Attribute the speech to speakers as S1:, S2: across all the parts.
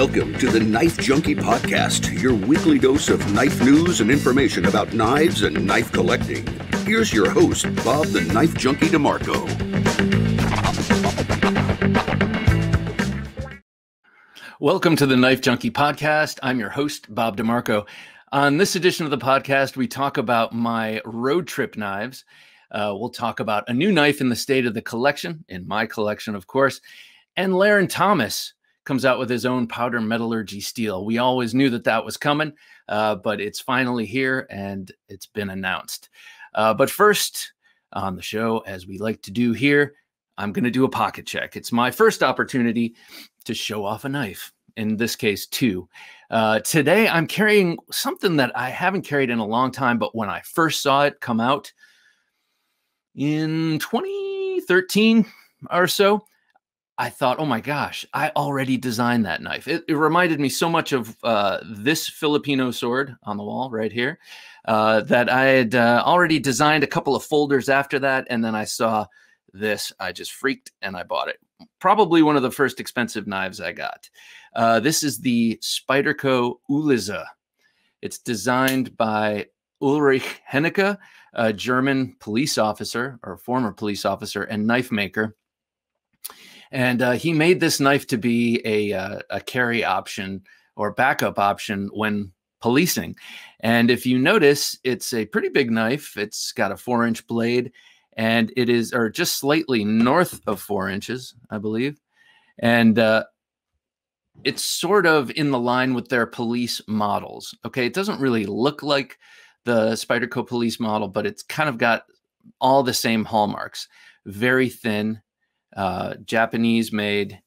S1: Welcome to the Knife Junkie Podcast, your weekly dose of knife news and information about knives and knife collecting. Here's your host, Bob the Knife Junkie DeMarco.
S2: Welcome to the Knife Junkie Podcast. I'm your host, Bob DeMarco. On this edition of the podcast, we talk about my road trip knives. Uh, we'll talk about a new knife in the state of the collection, in my collection, of course. And Larrin Thomas comes out with his own powder metallurgy steel. We always knew that that was coming, uh, but it's finally here and it's been announced. Uh, but first, on the show, as we like to do here, I'm going to do a pocket check. It's my first opportunity to show off a knife, in this case, two. Uh, today, I'm carrying something that I haven't carried in a long time, but when I first saw it come out in 2013 or so, I thought, oh my gosh, I already designed that knife. It, it reminded me so much of uh, this Filipino sword on the wall right here uh, that I had uh, already designed a couple of folders after that. And then I saw this. I just freaked and I bought it. Probably one of the first expensive knives I got. Uh, this is the Spyderco Ulize. It's designed by Ulrich Hennicke, a German police officer or former police officer and knife maker and uh, he made this knife to be a, uh, a carry option or backup option when policing. And if you notice, it's a pretty big knife. It's got a four inch blade and it is, or just slightly north of four inches, I believe. And uh, it's sort of in the line with their police models. Okay. It doesn't really look like the Spyderco police model, but it's kind of got all the same hallmarks. Very thin, uh, Japanese made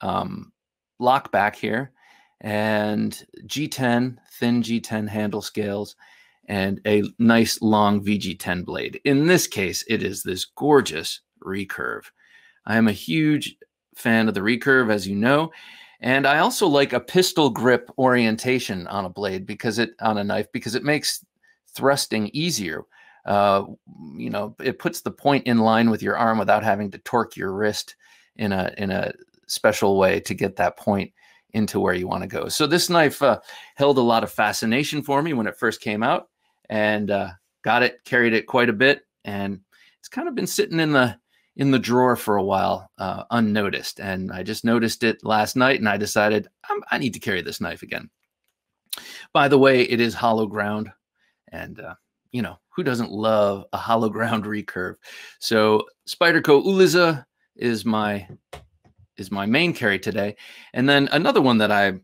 S2: um, lock back here and G10, thin G10 handle scales, and a nice long VG10 blade. In this case, it is this gorgeous recurve. I am a huge fan of the recurve, as you know, and I also like a pistol grip orientation on a blade because it on a knife because it makes thrusting easier uh, you know, it puts the point in line with your arm without having to torque your wrist in a in a special way to get that point into where you want to go. So this knife uh, held a lot of fascination for me when it first came out, and uh, got it, carried it quite a bit, and it's kind of been sitting in the in the drawer for a while, uh, unnoticed. And I just noticed it last night, and I decided i need to carry this knife again. By the way, it is hollow ground, and uh, you know, who doesn't love a hollow ground recurve? So Spyderco Ulize is my is my main carry today. And then another one that I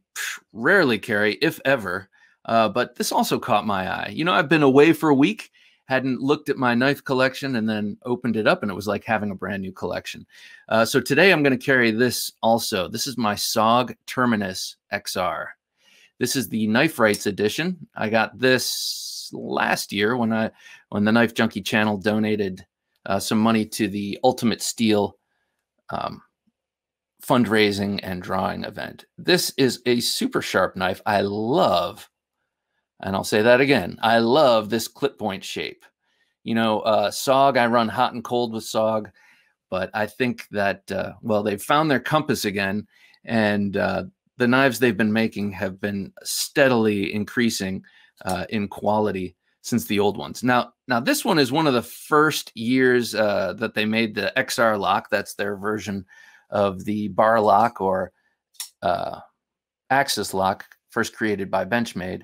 S2: rarely carry, if ever, uh, but this also caught my eye. You know, I've been away for a week, hadn't looked at my knife collection, and then opened it up, and it was like having a brand new collection. Uh, so today I'm going to carry this also. This is my SOG Terminus XR. This is the Knife Rights edition. I got this last year when I when the Knife Junkie channel donated uh, some money to the Ultimate Steel um, fundraising and drawing event. This is a super sharp knife. I love, and I'll say that again. I love this clip point shape. You know, uh, SOG. I run hot and cold with SOG, but I think that uh, well, they've found their compass again, and uh, the knives they've been making have been steadily increasing uh, in quality since the old ones. Now, now this one is one of the first years uh, that they made the XR lock. That's their version of the bar lock or uh, axis lock, first created by Benchmade.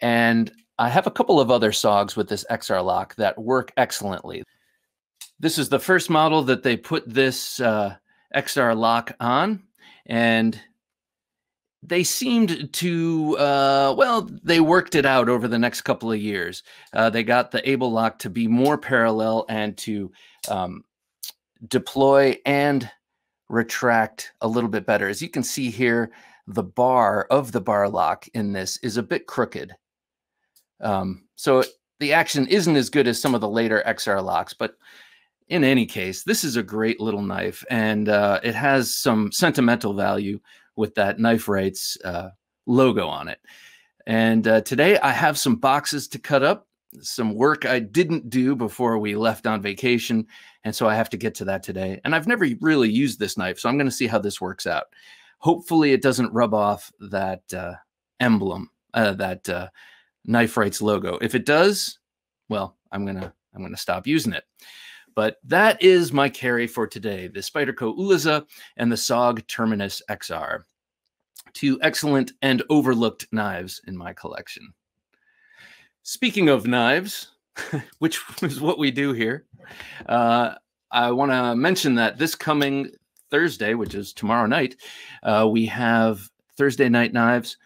S2: And I have a couple of other SOGs with this XR lock that work excellently. This is the first model that they put this uh, XR lock on, and they seemed to uh, well they worked it out over the next couple of years. Uh, they got the able lock to be more parallel and to um, deploy and retract a little bit better. As you can see here the bar of the bar lock in this is a bit crooked. Um, so the action isn't as good as some of the later xr locks but in any case this is a great little knife and uh, it has some sentimental value with that Knife Rights uh, logo on it. And uh, today I have some boxes to cut up, some work I didn't do before we left on vacation. And so I have to get to that today. And I've never really used this knife, so I'm going to see how this works out. hopefully it doesn't rub off that uh, emblem, uh, that uh, Knife Rights logo. If it does, well, I'm gonna I'm gonna stop using it. But that is my carry for today: the Spyderco Ulize and the SOG Terminus XR, two excellent and overlooked knives in my collection. Speaking of knives, which is what we do here, uh, I want to mention that this coming Thursday, which is tomorrow night, uh, we have Thursday Night Knives.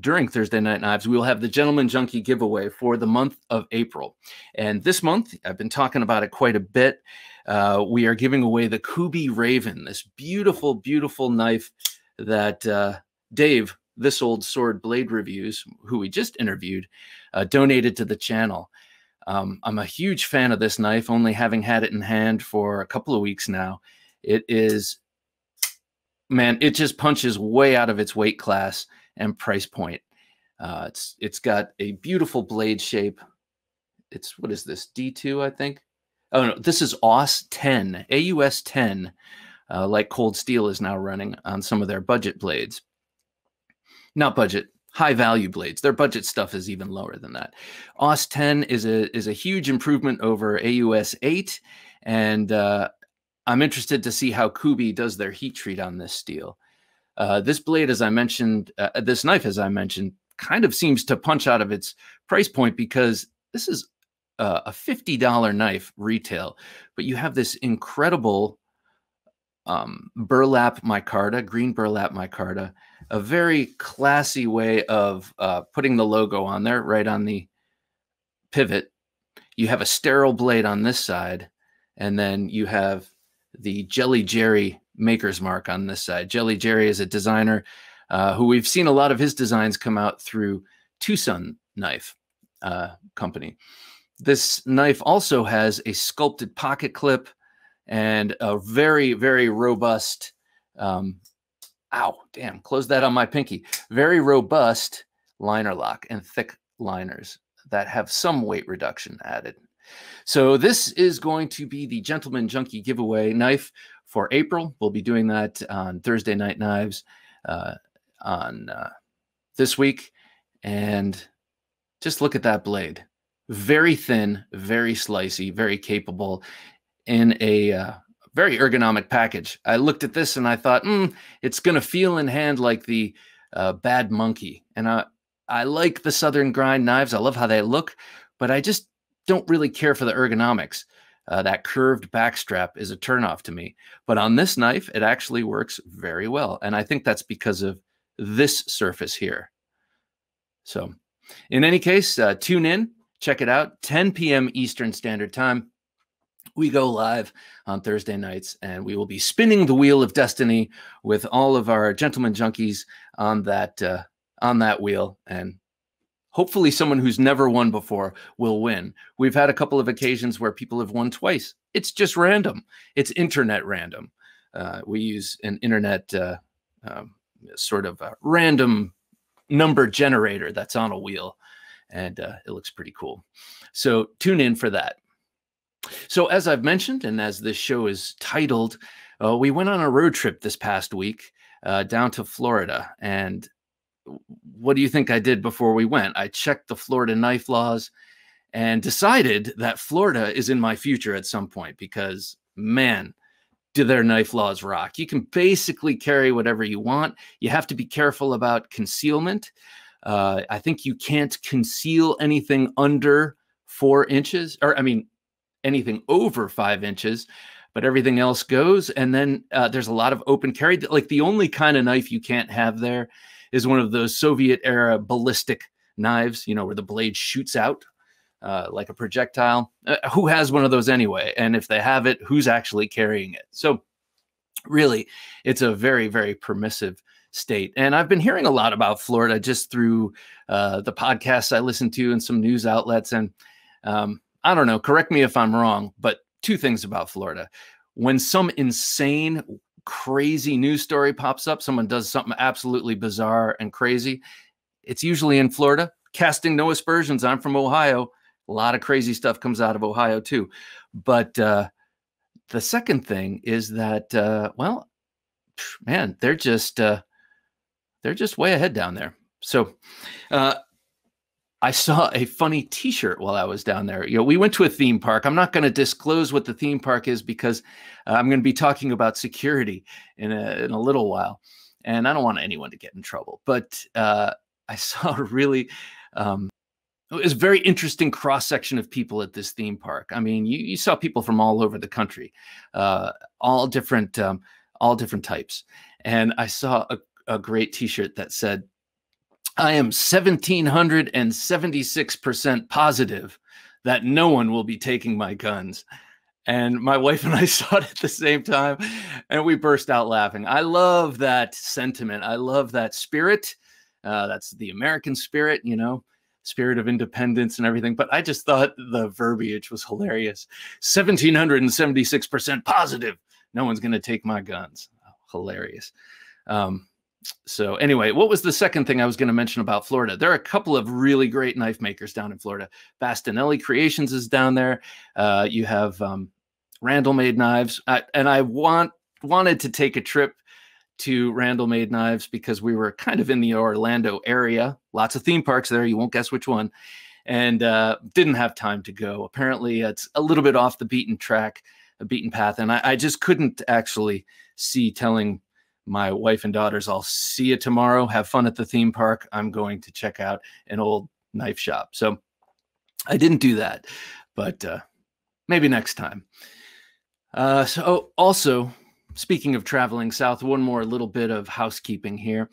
S2: During Thursday Night Knives, we will have the Gentleman Junkie giveaway for the month of April. And this month, I've been talking about it quite a bit. Uh, we are giving away the Kubey Raven, this beautiful, beautiful knife that uh, Dave, this old sword blade reviews, who we just interviewed, uh, donated to the channel. Um, I'm a huge fan of this knife, only having had it in hand for a couple of weeks now. It is, man, it just punches way out of its weight class and price point. Uh, it's it's got a beautiful blade shape. It's what is this D2? I think. Oh no, this is AUS 10, AUS 10, uh, like Cold Steel is now running on some of their budget blades. Not budget, high value blades. Their budget stuff is even lower than that. AUS 10 is a is a huge improvement over AUS 8, and uh, I'm interested to see how Kubey does their heat treat on this steel. Uh, this blade, as I mentioned, uh, this knife, as I mentioned, kind of seems to punch out of its price point because this is uh, a $50 knife retail, but you have this incredible um, burlap micarta, green burlap micarta, a very classy way of uh, putting the logo on there, right on the pivot. You have a sterile blade on this side, and then you have the Jelly Jerry maker's mark on this side. Jelly Jerry is a designer uh, who we've seen a lot of his designs come out through Tucson Knife uh, Company. This knife also has a sculpted pocket clip and a very, very robust, um, ow, damn, close that on my pinky, very robust liner lock and thick liners that have some weight reduction added. So this is going to be the Gentleman Junkie giveaway knife for April. We'll be doing that on Thursday Night Knives uh, on uh, this week. And just look at that blade. Very thin, very slicey, very capable in a uh, very ergonomic package. I looked at this and I thought, mm, it's going to feel in hand like the uh, Bad Monkey. And I, I like the Southern Grind knives. I love how they look, but I just don't really care for the ergonomics. Uh, that curved backstrap is a turnoff to me. But on this knife, it actually works very well. And I think that's because of this surface here. So, in any case, uh, tune in, check it out, 10 p.m. Eastern Standard Time. We go live on Thursday nights, and we will be spinning the wheel of destiny with all of our gentlemen junkies on that uh, on that wheel, and hopefully someone who's never won before will win. We've had a couple of occasions where people have won twice. It's just random. It's internet random. Uh, we use an internet uh, um, sort of random number generator that's on a wheel, and uh, it looks pretty cool. So tune in for that. So as I've mentioned, and as this show is titled, uh, we went on a road trip this past week uh, down to Florida, and what do you think I did before we went? I checked the Florida knife laws and decided that Florida is in my future at some point because, man, do their knife laws rock. You can basically carry whatever you want. You have to be careful about concealment. Uh, I think you can't conceal anything under four inches, or I mean, anything over five inches, but everything else goes. And then uh, there's a lot of open carry. Like the only kind of knife you can't have there is one of those Soviet era ballistic knives, you know, where the blade shoots out uh, like a projectile. Uh, who has one of those anyway? And if they have it, who's actually carrying it? So, really, it's a very, very permissive state. And I've been hearing a lot about Florida just through uh, the podcasts I listen to and some news outlets. And um, I don't know, correct me if I'm wrong, but two things about Florida. When some insane crazy news story pops up, someone does something absolutely bizarre and crazy, it's usually in Florida. Casting no aspersions. I'm from Ohio. A lot of crazy stuff comes out of Ohio too. But uh, the second thing is that, uh, well, man, they're just uh, they're just way ahead down there. So, uh, I saw a funny T-shirt while I was down there. You know, we went to a theme park. I'm not going to disclose what the theme park is because uh, I'm going to be talking about security in a, in a little while, and I don't want anyone to get in trouble. But uh, I saw a really um, it was a very interesting cross section of people at this theme park. I mean, you, you saw people from all over the country, uh, all different um, all different types, and I saw a, a great T-shirt that said I am 1776% positive that no one will be taking my guns. And my wife and I saw it at the same time and we burst out laughing. I love that sentiment. I love that spirit. Uh, that's the American spirit, you know, spirit of independence and everything. But I just thought the verbiage was hilarious. 1776% positive. No one's going to take my guns. Oh, hilarious. Um, so anyway, what was the second thing I was going to mention about Florida? There are a couple of really great knife makers down in Florida. Bastinelli Creations is down there. Uh, you have um, Randall Made Knives, I, and I want wanted to take a trip to Randall Made Knives because we were kind of in the Orlando area. Lots of theme parks there. You won't guess which one, and uh, didn't have time to go. Apparently, it's a little bit off the beaten track, a beaten path, and I, I just couldn't actually see telling my wife and daughters, I'll see you tomorrow. Have fun at the theme park. I'm going to check out an old knife shop. So I didn't do that, but uh, maybe next time. Uh, so, also, speaking of traveling south, one more little bit of housekeeping here.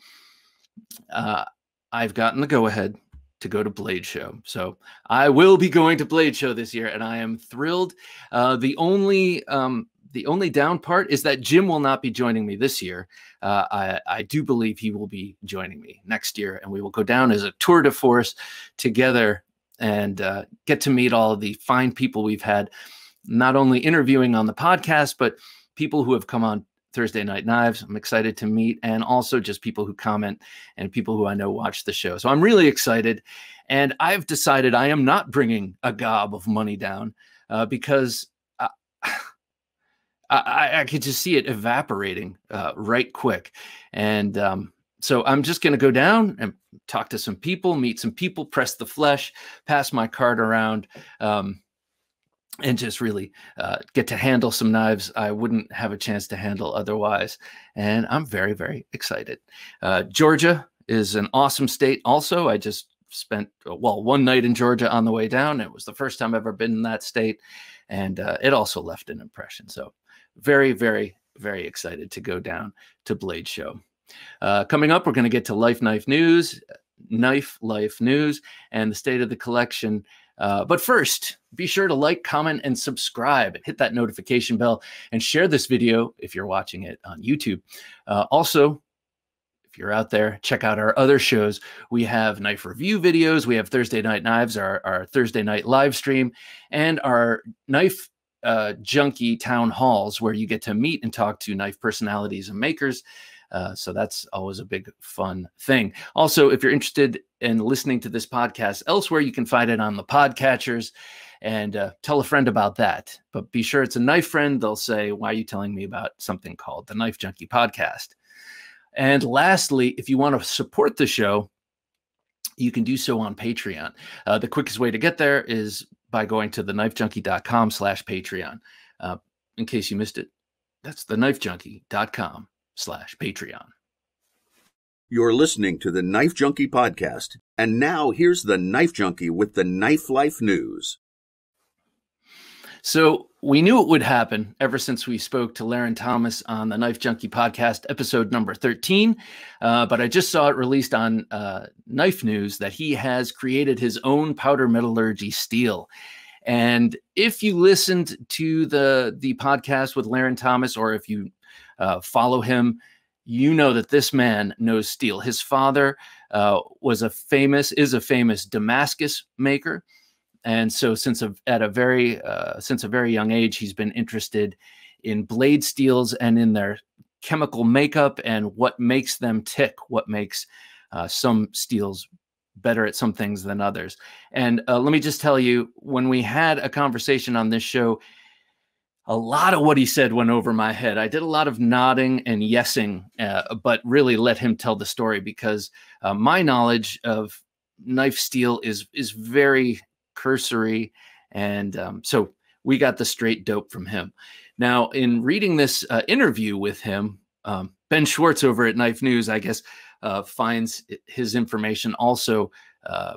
S2: Uh, I've gotten the go ahead to go to Blade Show. So I will be going to Blade Show this year, and I am thrilled. Uh, the only um, the only down part is that Jim will not be joining me this year. Uh, I, I, do believe he will be joining me next year, and we will go down as a tour de force together and uh, get to meet all of the fine people we've had, not only interviewing on the podcast, but people who have come on Thursday Night Knives. I'm excited to meet, and also just people who comment and people who I know watch the show. So I'm really excited. And I've decided I am not bringing a gob of money down uh, because. Uh, I, I could just see it evaporating uh, right quick. And um, so I'm just going to go down and talk to some people, meet some people, press the flesh, pass my card around, um, and just really uh, get to handle some knives I wouldn't have a chance to handle otherwise. And I'm very, very excited. Uh, Georgia is an awesome state. Also, I just spent well one night in Georgia on the way down. It was the first time I've ever been in that state, and uh, it also left an impression. So very, very, very excited to go down to Blade Show. Uh, coming up, we're going to get to Life Knife News, Knife Life News, and the state of the collection. Uh, but first, be sure to like, comment, and subscribe, and hit that notification bell, and share this video if you're watching it on YouTube. Uh, also, if you're out there, check out our other shows. We have knife review videos. We have Thursday Night Knives, our, our Thursday night live stream, and our knife uh, junkie town halls where you get to meet and talk to knife personalities and makers. Uh, so that's always a big fun thing. Also, if you're interested in listening to this podcast elsewhere, you can find it on the podcatchers and uh, tell a friend about that. But be sure it's a knife friend. They'll say, Why are you telling me about something called the Knife Junkie Podcast? And lastly, if you want to support the show, you can do so on Patreon. Uh, the quickest way to get there is by going to theknifejunkie.com slash Patreon. Uh, in case you missed it, that's theknifejunkie.com slash Patreon.
S1: You're listening to the Knife Junkie podcast. And now here's the Knife Junkie with the Knife Life News.
S2: So we knew it would happen ever since we spoke to Larrin Thomas on the Knife Junkie podcast, episode number 13. Uh, but I just saw it released on uh, Knife News that he has created his own powder metallurgy steel. And if you listened to the the podcast with Larrin Thomas, or if you uh, follow him, you know that this man knows steel. His father uh, was a famous, is a famous Damascus maker. And so, since a, at a very uh, since a very young age, he's been interested in blade steels and in their chemical makeup and what makes them tick, what makes uh, some steels better at some things than others. And uh, let me just tell you, when we had a conversation on this show, a lot of what he said went over my head. I did a lot of nodding and yesing, uh, but really let him tell the story because uh, my knowledge of knife steel is is very cursory, and um, so we got the straight dope from him. Now, in reading this uh, interview with him, um, Ben Schwartz over at Knife News, I guess, uh, finds his information also uh,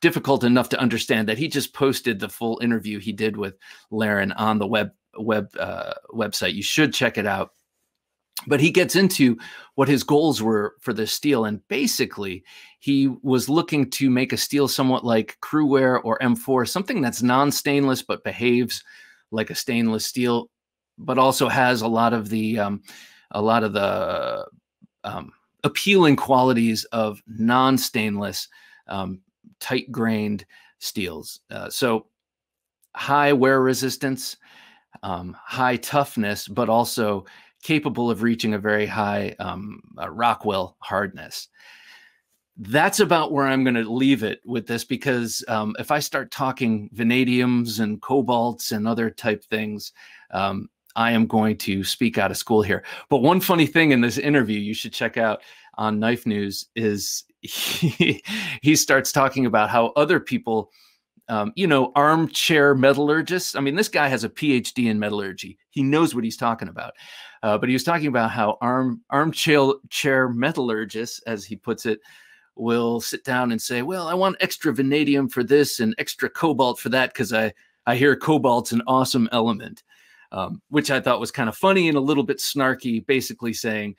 S2: difficult enough to understand that he just posted the full interview he did with Larrin on the web web uh, website. You should check it out. But he gets into what his goals were for the steel, and basically, he was looking to make a steel somewhat like Cruwear or M4, something that's non-stainless but behaves like a stainless steel, but also has a lot of the um, a lot of the um, appealing qualities of non-stainless, um, tight-grained steels. Uh, so high wear resistance, um, high toughness, but also capable of reaching a very high um, uh, Rockwell hardness. That's about where I'm going to leave it with this because um, if I start talking vanadiums and cobalts and other type things, um, I am going to speak out of school here. But one funny thing in this interview you should check out on Knife News is he, he starts talking about how other people um, you know, armchair metallurgists. I mean, this guy has a PhD in metallurgy. He knows what he's talking about. Uh, but he was talking about how arm armchair chair metallurgists, as he puts it, will sit down and say, "Well, I want extra vanadium for this and extra cobalt for that because I I hear cobalt's an awesome element." Um, which I thought was kind of funny and a little bit snarky, basically saying,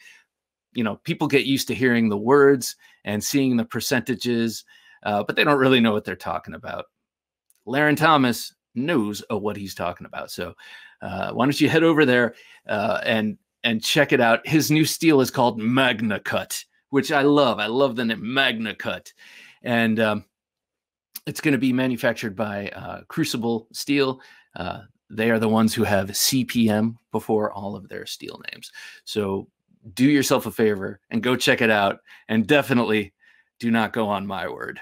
S2: you know, people get used to hearing the words and seeing the percentages, uh, but they don't really know what they're talking about. Larrin Thomas knows of what he's talking about. So uh, why don't you head over there uh, and and check it out? His new steel is called Magna Cut, which I love. I love the name Magna Cut, and um, it's going to be manufactured by uh, Crucible Steel. Uh, they are the ones who have CPM before all of their steel names. So do yourself a favor and go check it out, and definitely do not go on my word.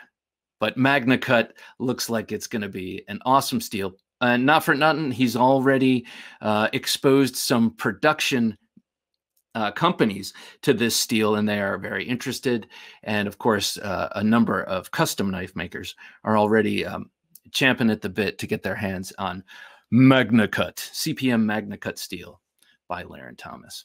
S2: But Magna Cut looks like it's going to be an awesome steel. And not for nothing, he's already uh, exposed some production uh, companies to this steel, and they are very interested. And of course, uh, a number of custom knife makers are already um, champing at the bit to get their hands on Magna Cut, CPM Magna Cut steel by Larrin Thomas.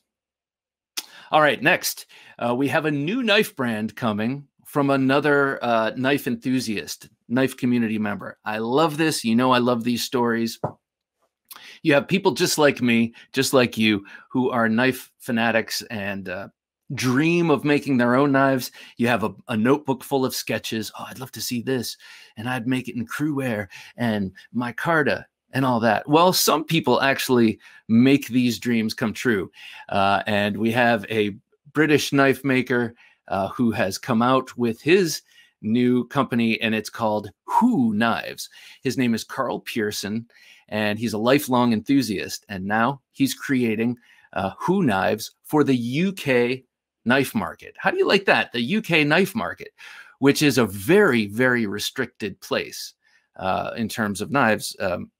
S2: All right, next, uh, we have a new knife brand coming from another uh, knife enthusiast, knife community member. I love this. You know, I love these stories. You have people just like me, just like you, who are knife fanatics and uh, dream of making their own knives. You have a, a, notebook full of sketches. Oh, I'd love to see this. And I'd make it in Cruwear and micarta and all that. Well, some people actually make these dreams come true. Uh, and we have a British knife maker uh, who has come out with his new company, and it's called Hoo Knives. His name is Carl Pearson, and he's a lifelong enthusiast. And now he's creating uh, Hoo Knives for the UK knife market. How do you like that? The UK knife market, which is a very, very restricted place uh, in terms of knives. Um,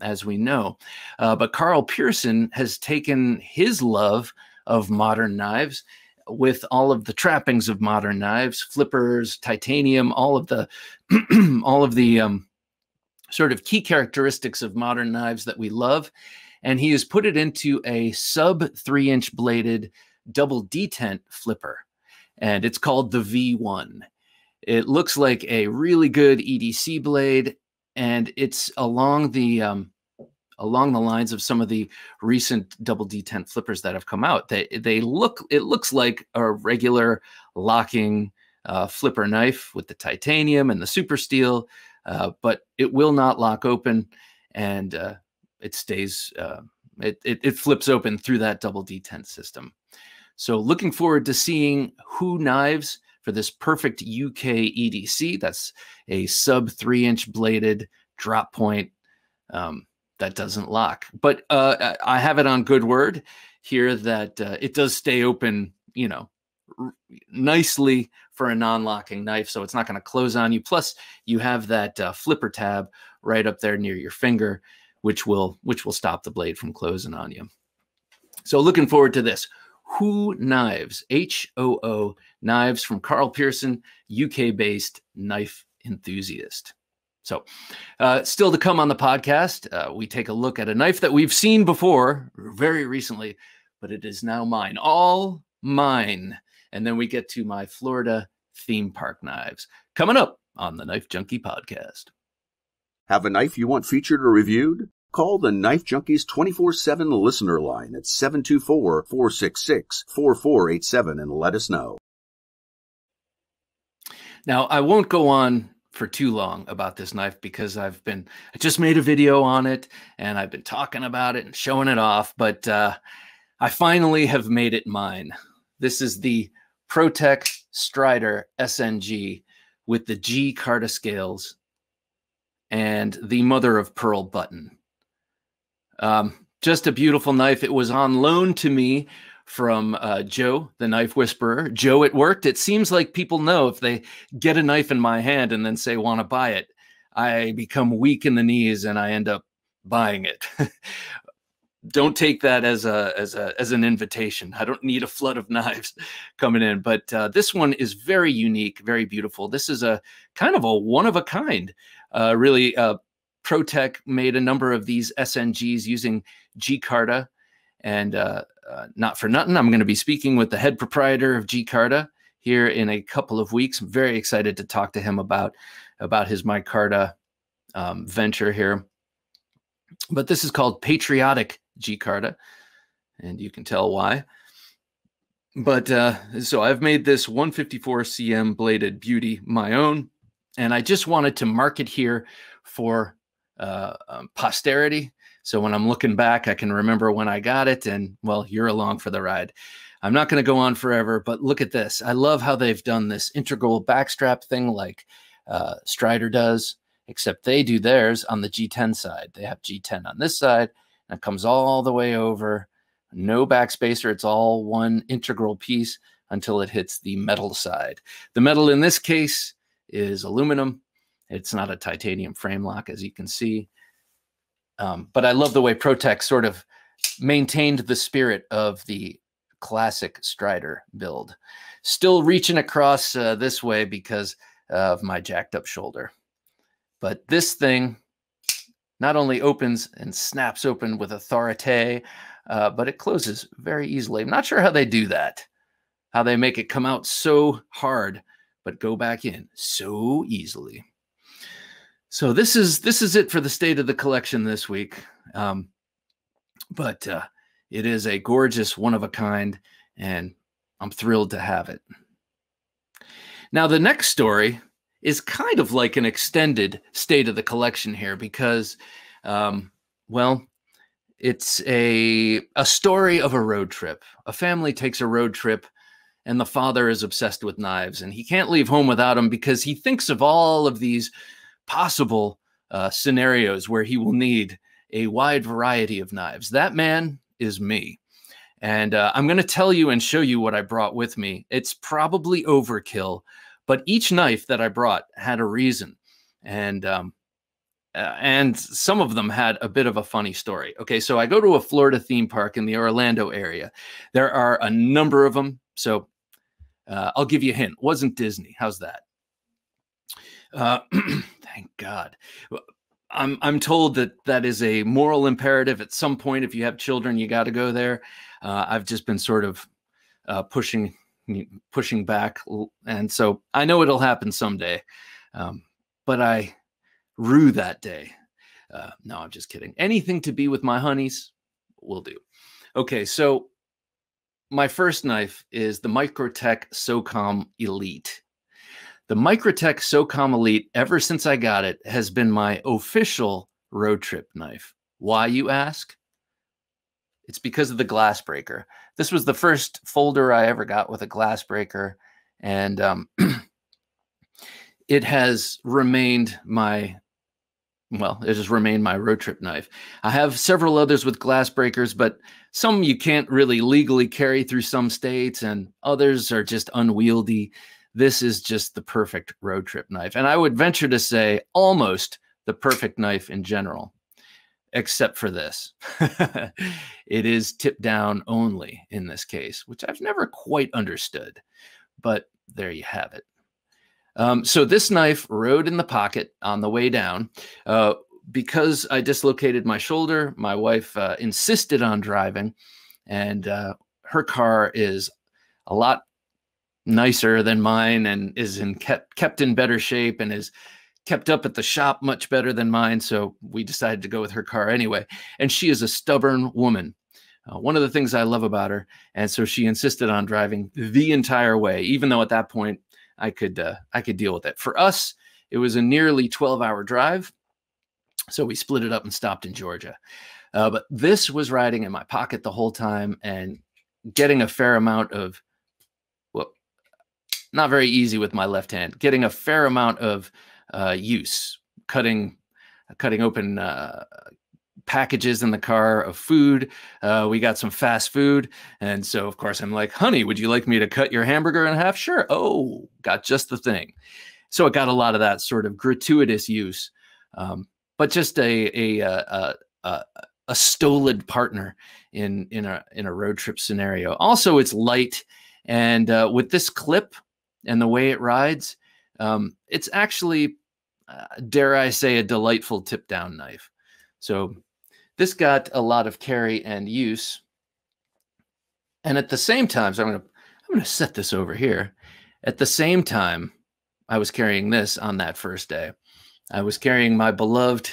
S2: as we know. Uh, but Carl Pearson has taken his love of modern knives with all of the trappings of modern knives, flippers, titanium, all of the all of the um, sort of key characteristics of modern knives that we love, and he has put it into a sub three inch bladed double detent flipper, and it's called the V1. It looks like a really good EDC blade, and it's along the um, along the lines of some of the recent double detent flippers that have come out. They they look it looks like a regular locking uh, flipper knife with the titanium and the super steel, uh, but it will not lock open, and uh, it stays uh, it, it it flips open through that double detent system. So looking forward to seeing Hoo knives for this perfect UK EDC. That's a sub three inch bladed drop point. Um, that doesn't lock. But uh, I have it on good word here that uh, it does stay open, you know, nicely for a non-locking knife, so it's not going to close on you. Plus, you have that uh, flipper tab right up there near your finger, which will which will stop the blade from closing on you. So looking forward to this. Hoo Knives, H O O Knives from Carl Pearson, UK based knife enthusiast. So, uh, still to come on the podcast, uh, we take a look at a knife that we've seen before very recently, but it is now mine, all mine. And then we get to my Florida theme park knives coming up on the Knife Junkie podcast.
S1: Have a knife you want featured or reviewed? Call the Knife Junkies 24 7 listener line at 724 466 4487 and let us know.
S2: Now, I won't go on for too long about this knife because I've been, I just made a video on it and I've been talking about it and showing it off, but uh, I finally have made it mine. This is the ProTech Strider SNG with the G Carta scales and the mother of pearl button. Um, just a beautiful knife. It was on loan to me from uh, Joe, the knife whisperer. Joe, it worked. It seems like people know if they get a knife in my hand and then say, want to buy it, I become weak in the knees and I end up buying it. don't take that as a as a as an invitation. I don't need a flood of knives coming in, but uh, this one is very unique, very beautiful. This is a kind of a one of a kind. Uh, really, uh, ProTech made a number of these SNGs using G Carta, and uh, uh, not for nothing, I'm going to be speaking with the head proprietor of G Carta here in a couple of weeks. I'm very excited to talk to him about about his micarta um, venture here. But this is called Patriotic G Carta, and you can tell why. But uh, so I've made this 154 cm bladed beauty my own, and I just wanted to mark it here for uh, um, posterity. So when I'm looking back, I can remember when I got it, and well, you're along for the ride. I'm not going to go on forever, but look at this. I love how they've done this integral backstrap thing like uh, Strider does, except they do theirs on the G10 side. They have G10 on this side, and it comes all the way over. No backspacer. It's all one integral piece until it hits the metal side. The metal in this case is aluminum. It's not a titanium frame lock, as you can see. Um, but I love the way ProTech sort of maintained the spirit of the classic Strider build. Still reaching across uh, this way because of my jacked up shoulder. But this thing not only opens and snaps open with authority, uh, but it closes very easily. I'm not sure how they do that, how they make it come out so hard, but go back in so easily. So this is this is it for the state of the collection this week. Um, but uh, it is a gorgeous one of a kind, and I'm thrilled to have it. Now the next story is kind of like an extended state of the collection here because, um, well, it's a a story of a road trip. A family takes a road trip and the father is obsessed with knives and he can't leave home without them because he thinks of all of these possible uh, scenarios where he will need a wide variety of knives. That man is me. And uh, I'm going to tell you and show you what I brought with me. It's probably overkill, but each knife that I brought had a reason. And um, uh, and some of them had a bit of a funny story. Okay, so I go to a Florida theme park in the Orlando area. There are a number of them. So uh, I'll give you a hint. Wasn't Disney. How's that? Thank God. I'm I'm told that that is a moral imperative. At some point, if you have children, you got to go there. Uh, I've just been sort of uh, pushing pushing back, and so I know it'll happen someday. Um, but I rue that day. Uh, no, I'm just kidding. Anything to be with my honeys will do. Okay, so my first knife is the Microtech SOCOM Elite. The Microtech SOCOM Elite, ever since I got it, has been my official road trip knife. Why, you ask? It's because of the glass breaker. This was the first folder I ever got with a glass breaker, and um, it has remained my well, it has remained my road trip knife. I have several others with glass breakers, but some you can't really legally carry through some states, and others are just unwieldy this is just the perfect road trip knife. And I would venture to say almost the perfect knife in general. except for this. it is tip down only in this case, which I've never quite understood, but there you have it. Um, so this knife rode in the pocket on the way down. Uh, because I dislocated my shoulder, my wife uh, insisted on driving, and uh, her car is a lot nicer than mine and is in kept kept in better shape and is kept up at the shop much better than mine. So we decided to go with her car anyway. And she is a stubborn woman. Uh, one of the things I love about her. And so she insisted on driving the entire way, even though at that point I could uh, I could deal with it. For us, it was a nearly 12 hour drive. So we split it up and stopped in Georgia. Uh, but this was riding in my pocket the whole time and getting a fair amount of, not very easy with my left hand, getting a fair amount of uh, use, cutting cutting open uh, packages in the car of food. Uh, we got some fast food. And so, of course, I'm like, honey, would you like me to cut your hamburger in half? Sure. Oh, got just the thing. So it got a lot of that sort of gratuitous use, um, but just a, a, a, a, a stolid partner in, in, a, in a road trip scenario. Also, it's light. And uh, with this clip and the way it rides, um, it's actually, uh, dare I say, a delightful tip down knife. So this got a lot of carry and use. And at the same time, so I'm going to I'm going to set this over here. At the same time, I was carrying this on that first day. I was carrying my beloved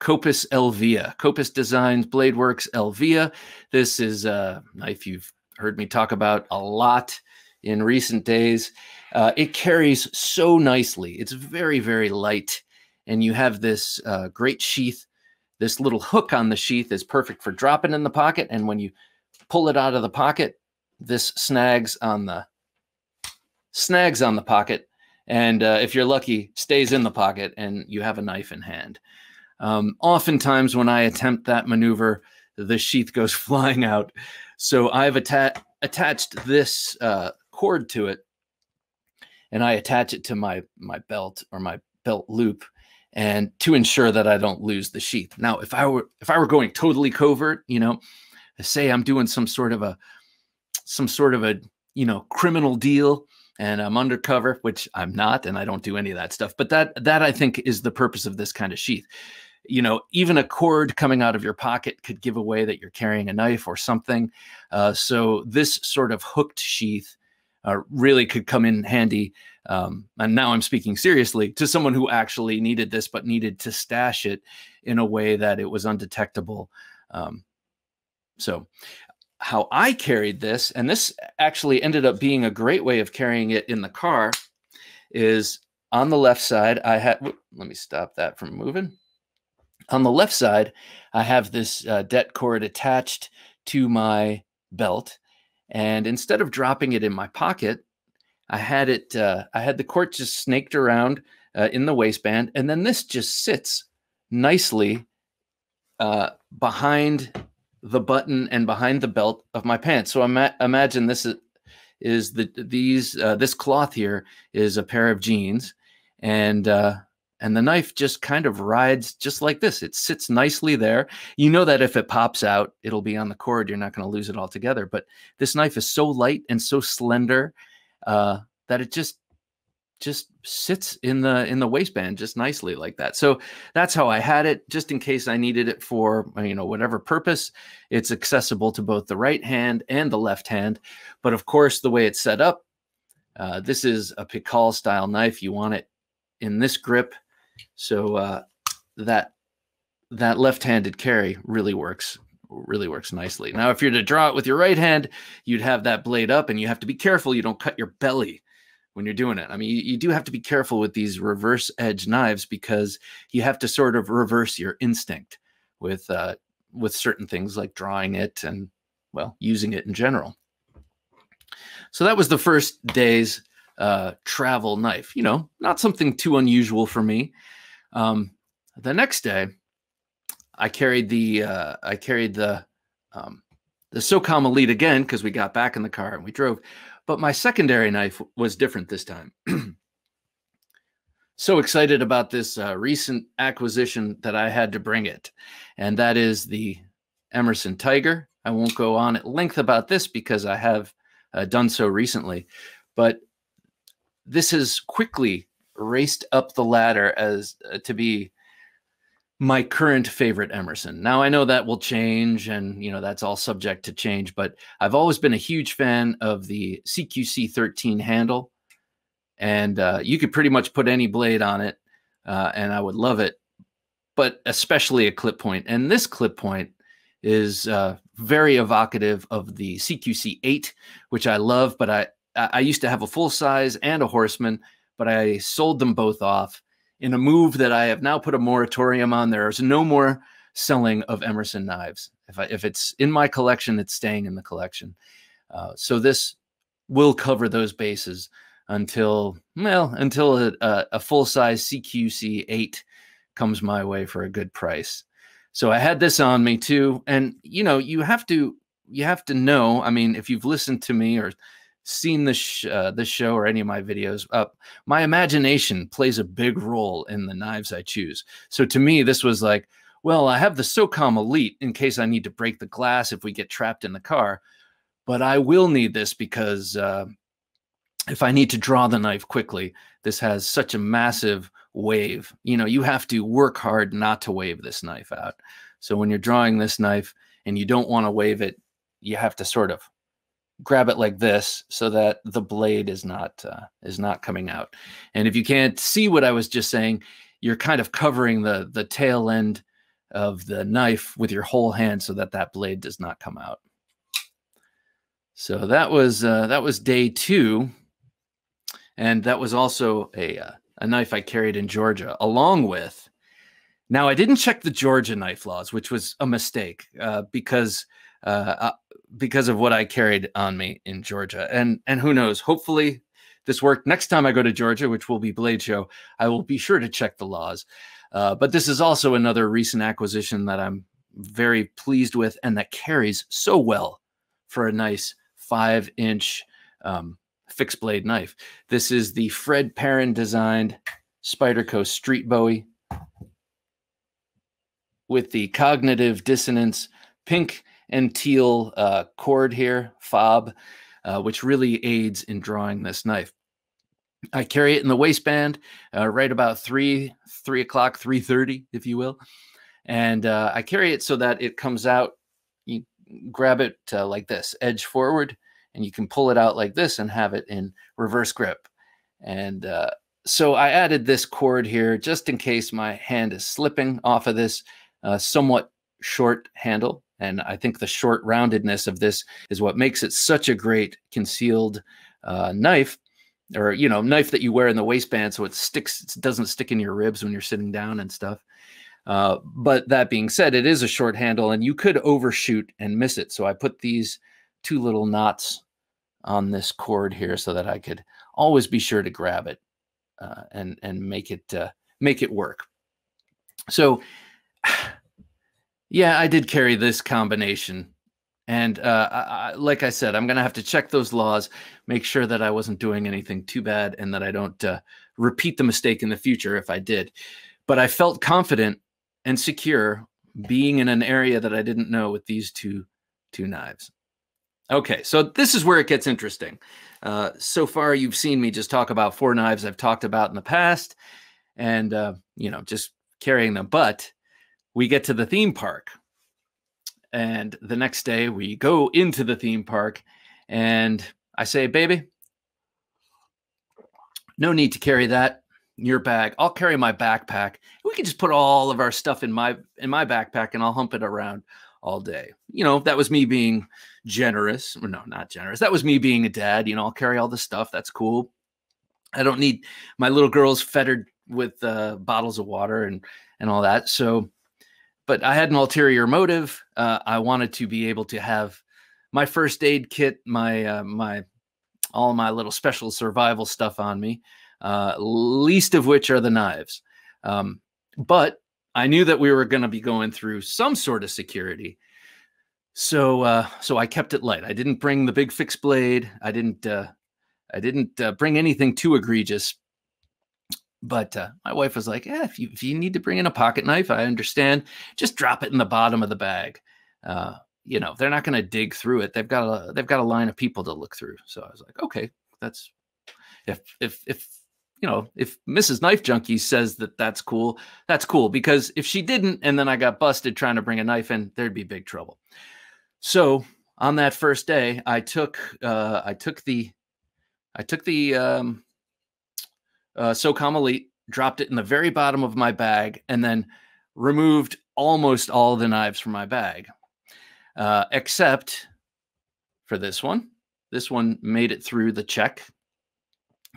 S2: Kopis Elvia, Kopis Designs Blade Works Elvia. This is a knife you've heard me talk about a lot in recent days. Uh, it carries so nicely. It's very, very light. And you have this uh, great sheath this little hook on the sheath is perfect for dropping in the pocket. And when you pull it out of the pocket, this snags on the snags on the pocket. And uh, if you're lucky, stays in the pocket and you have a knife in hand. Um, oftentimes when I attempt that maneuver, the sheath goes flying out. So I've atta attached this uh, cord to it and I attach it to my, my belt or my belt loop and to ensure that I don't lose the sheath. Now, if I were if I were going totally covert, you know, say I'm doing some sort of a some sort of a you know criminal deal and I'm undercover, which I'm not, and I don't do any of that stuff. But that that I think is the purpose of this kind of sheath. You know, even a cord coming out of your pocket could give away that you're carrying a knife or something. Uh, so this sort of hooked sheath uh, really could come in handy. Um, and now I'm speaking seriously to someone who actually needed this, but needed to stash it in a way that it was undetectable. Um, so, how I carried this, and this actually ended up being a great way of carrying it in the car, is on the left side. I had, let me stop that from moving. On the left side, I have this uh, det cord attached to my belt and instead of dropping it in my pocket, I had it, uh, I had the cord just snaked around uh, in the waistband. And then this just sits nicely uh, behind the button and behind the belt of my pants. So ima- imagine this is, is the, these, uh, this cloth here is a pair of jeans and, uh, and the knife just kind of rides just like this. It sits nicely there. You know that if it pops out, it'll be on the cord. You're not going to lose it altogether. But this knife is so light and so slender uh, that it just just sits in the in the waistband just nicely like that. So that's how I had it, just in case I needed it for you know whatever purpose. It's accessible to both the right hand and the left hand. But of course, the way it's set up, uh, this is a Pikal style knife. You want it in this grip so uh, that that left-handed carry really works really works nicely. Now, if you're to draw it with your right hand, you'd have that blade up, and you have to be careful you don't cut your belly when you're doing it. I mean, you, you do have to be careful with these reverse edge knives because you have to sort of reverse your instinct with uh, with certain things like drawing it and well using it in general. So that was the first day's uh, travel knife. You know, not something too unusual for me. Um, the next day, I carried the uh, I carried the um, the SOCOM Elite again because we got back in the car and we drove. But my secondary knife was different this time. so excited about this uh, recent acquisition that I had to bring it, and that is the Emerson Tiger. I won't go on at length about this because I have uh, done so recently, but this has quickly raced up the ladder as uh, to be my current favorite Emerson. Now I know that will change and you know that's all subject to change, but I've always been a huge fan of the CQC 13 handle and uh, you could pretty much put any blade on it, uh, and I would love it. But especially a clip point. and this clip point is uh, very evocative of the CQC eight, which I love. But I I used to have a full size and a Horseman, but I sold them both off in a move that I have now put a moratorium on. There's no more selling of Emerson knives. If I, if it's in my collection, it's staying in the collection. Uh, so this will cover those bases until well until a, a full size CQC eight comes my way for a good price. So I had this on me too, and you know you have to you have to know. I mean, if you've listened to me or seen this sh- uh, this show or any of my videos, uh, my imagination plays a big role in the knives I choose. So to me, this was like, well, I have the SOCOM Elite in case I need to break the glass if we get trapped in the car, but I will need this because uh, if I need to draw the knife quickly, this has such a massive wave. You know, you have to work hard not to wave this knife out. So when you're drawing this knife and you don't want to wave it, you have to sort of grab it like this so that the blade is not uh, is not coming out. And if you can't see what I was just saying, you're kind of covering the the tail end of the knife with your whole hand so that that blade does not come out. So that was uh, that was day two and that was also a uh, a knife I carried in Georgia, along with. Now I didn't check the Georgia knife laws, which was a mistake uh, because uh, because of what I carried on me in Georgia, and and who knows? Hopefully, this worked. Next time I go to Georgia, which will be Blade Show, I will be sure to check the laws. Uh, but this is also another recent acquisition that I'm very pleased with, and that carries so well for a nice five inch um, fixed blade knife. This is the Fred Perrin designed Spyderco Street Bowie with the cognitive dissonance pink and teal uh, cord here, fob, uh, which really aids in drawing this knife. I carry it in the waistband, uh, right about three, three o'clock, three thirty, if you will, and uh, I carry it so that it comes out. You grab it uh, like this, edge forward, and you can pull it out like this and have it in reverse grip. And uh, so I added this cord here just in case my hand is slipping off of this somewhat short handle. And I think the short roundedness of this is what makes it such a great concealed uh, knife or, you know, knife that you wear in the waistband so it sticks, it doesn't stick in your ribs when you're sitting down and stuff. Uh, but that being said, it is a short handle and you could overshoot and miss it. So I put these two little knots on this cord here so that I could always be sure to grab it uh, and and make it uh, make it work. So, yeah, I did carry this combination, and uh, I, like I said, I'm gonna have to check those laws, make sure that I wasn't doing anything too bad, and that I don't uh, repeat the mistake in the future if I did. But I felt confident and secure being in an area that I didn't know with these two two knives. Okay, so this is where it gets interesting. Uh, so far, you've seen me just talk about four knives I've talked about in the past, and uh, you know, just carrying them. But we get to the theme park, and the next day we go into the theme park, and I say, "Baby, no need to carry that in your bag. I'll carry my backpack. We can just put all of our stuff in my in my backpack, and I'll hump it around." all day. You know, that was me being generous. no, not generous. That was me being a dad. You know, I'll carry all the stuff. That's cool. I don't need my little girls fettered with uh, bottles of water and and all that. So, but I had an ulterior motive. Uh, I wanted to be able to have my first aid kit, my uh, my all my little special survival stuff on me. Uh, least of which are the knives. Um, but I knew that we were going to be going through some sort of security. So uh, so I kept it light. I didn't bring the big fixed blade. I didn't uh, I didn't uh, bring anything too egregious. But uh, my wife was like, "Yeah, if you if you need to bring in a pocket knife, I understand. Just drop it in the bottom of the bag. Uh, you know, they're not going to dig through it. They've got a they've got a line of people to look through." So I was like, "Okay, that's if if if you know if Mrs. Knife Junkie says that that's cool, that's cool because if she didn't, and then I got busted trying to bring a knife in, there'd be big trouble." So on that first day, I took uh, I took the I took the um, uh, SOCOM Elite, dropped it in the very bottom of my bag, and then removed almost all the knives from my bag, uh, except for this one. This one made it through the check,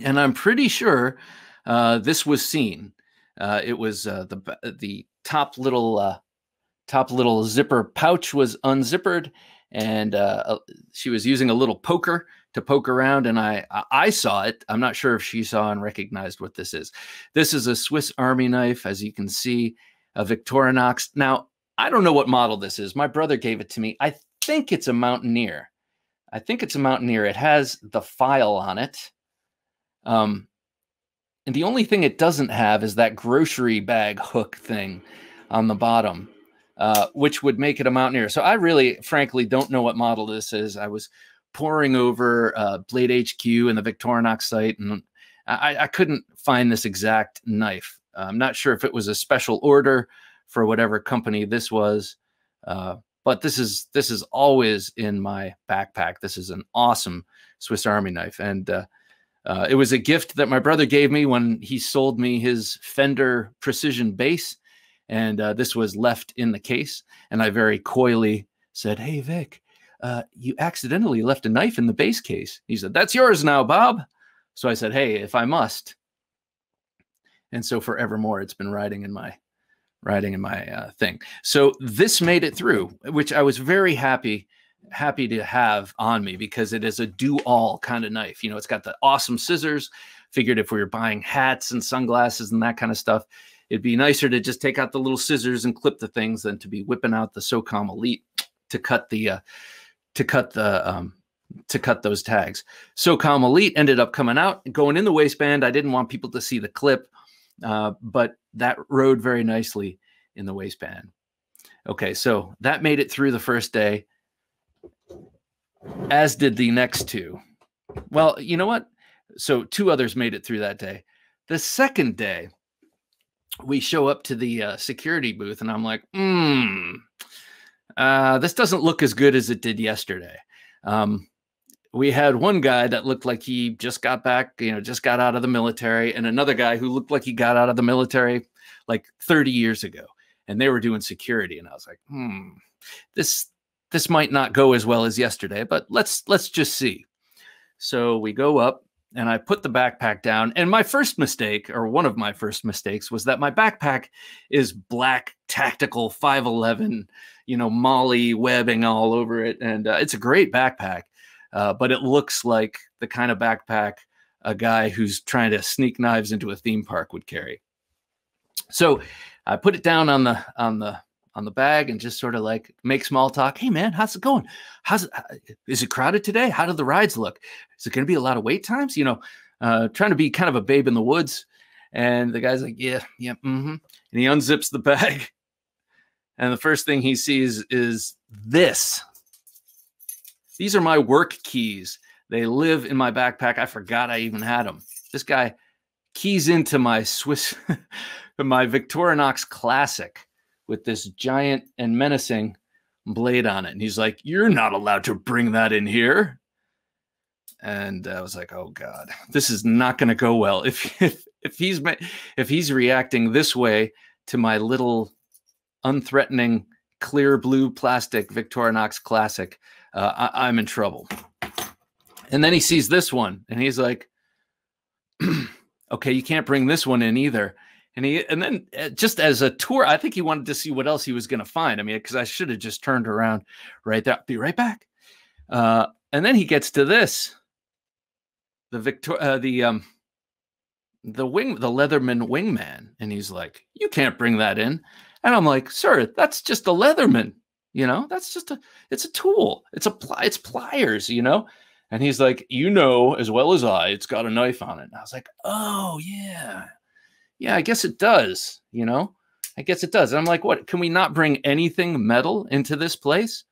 S2: and I'm pretty sure uh, this was seen. Uh, it was uh, the the top little uh, top little zipper pouch was unzippered, and uh, she was using a little poker to poke around and I I saw it. I'm not sure if she saw and recognized what this is. This is a Swiss Army knife, as you can see, a Victorinox. Now, I don't know what model this is. My brother gave it to me. I think it's a Mountaineer. I think it's a Mountaineer. It has the file on it. Um, and the only thing it doesn't have is that grocery bag hook thing on the bottom. Uh, which would make it a Mountaineer. So I really, frankly, don't know what model this is. I was poring over uh, Blade HQ and the Victorinox site, and I, I couldn't find this exact knife. Uh, I'm not sure if it was a special order for whatever company this was, uh, but this is this is always in my backpack. This is an awesome Swiss Army knife, and uh, uh, it was a gift that my brother gave me when he sold me his Fender Precision bass, and uh, this was left in the case. And I very coyly said, "Hey Vic, uh, you accidentally left a knife in the base case." He said, "That's yours now, Bob." So I said, "Hey, if I must." And so forevermore, it's been riding in my riding in my uh, thing. So this made it through, which I was very happy happy to have on me because it is a do all kind of knife. You know, it's got the awesome scissors. Figured if we were buying hats and sunglasses and that kind of stuff, it'd be nicer to just take out the little scissors and clip the things than to be whipping out the SOCOM Elite to cut the uh, to cut the um, to cut those tags. SOCOM Elite ended up coming out going in the waistband. I didn't want people to see the clip, uh, but that rode very nicely in the waistband. Okay, so that made it through the first day, as did the next two. Well, you know what? So two others made it through that day. The second day, we show up to the uh, security booth, and I'm like, hmm, uh, this doesn't look as good as it did yesterday. Um, we had one guy that looked like he just got back, you know, just got out of the military, and another guy who looked like he got out of the military like 30 years ago, and they were doing security. And I was like, hmm, this this might not go as well as yesterday, but let's let's just see. So we go up, and I put the backpack down. And my first mistake, or one of my first mistakes, was that my backpack is black tactical 511, you know, MOLLE webbing all over it. And uh, it's a great backpack, uh, but it looks like the kind of backpack a guy who's trying to sneak knives into a theme park would carry. So I put it down on the on the on the bag and just sort of like make small talk. Hey man, how's it going? How's it? Is it crowded today? How do the rides look? Is it going to be a lot of wait times? You know, uh, trying to be kind of a babe in the woods. And the guy's like, yeah, yeah, mm-hmm. And he unzips the bag, and the first thing he sees is this. These are my work keys. They live in my backpack. I forgot I even had them. This guy keys into my Swiss, my Victorinox Classic with this giant and menacing blade on it. And he's like, You're not allowed to bring that in here. And I was like, Oh God, this is not going to go well. If, if, if he's, if he's reacting this way to my little unthreatening clear blue plastic Victorinox Classic, uh, I, I'm in trouble. And then he sees this one and he's like, okay, you can't bring this one in either. And he and then uh, just as a tour i think he wanted to see what else he was going to find. I mean because i should have just turned around right there. Be right back. Uh, and then he gets to this. The victor uh, the um the wing the leatherman wingman. And he's like you can't bring that in and i'm like sir that's just a leatherman you know that's just a it's a tool it's a pl- it's pliers you know and he's like you know as well as i it's got a knife on it and i was like oh yeah yeah, I guess it does, you know? I guess it does. And I'm like, what? Can we not bring anything metal into this place?